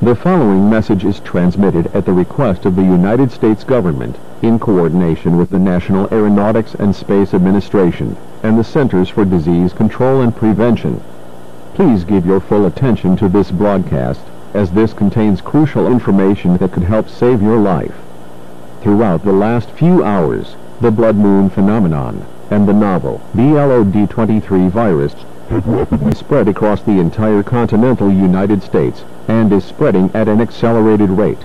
The following message is transmitted at the request of the United States government in coordination with the National Aeronautics and Space Administration and the Centers for Disease Control and Prevention. Please give your full attention to this broadcast as this contains crucial information that could help save your life. Throughout the last few hours, the blood moon phenomenon and the novel BLOD23 virus have rapidly spread across the entire continental United States and is spreading at an accelerated rate.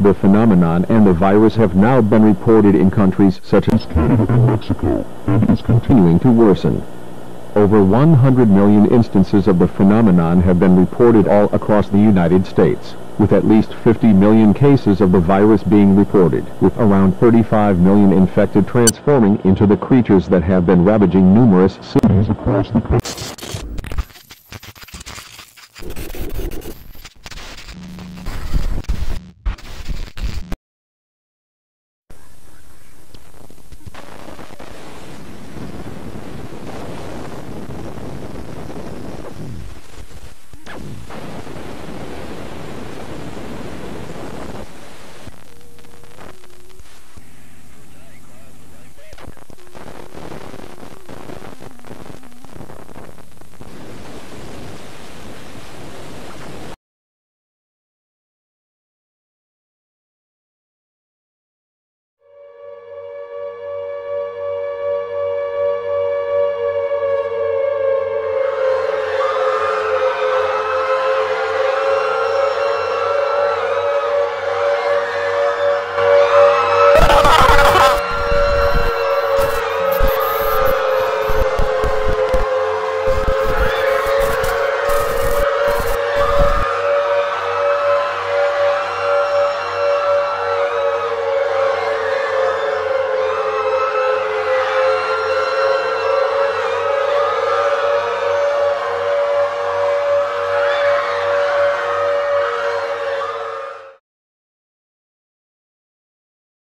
The phenomenon and the virus have now been reported in countries such as Canada and Mexico and is continuing to worsen. Over 100 million instances of the phenomenon have been reported all across the United States, with at least 50 million cases of the virus being reported, with around 35 million infected transforming into the creatures that have been ravaging numerous cities across the country.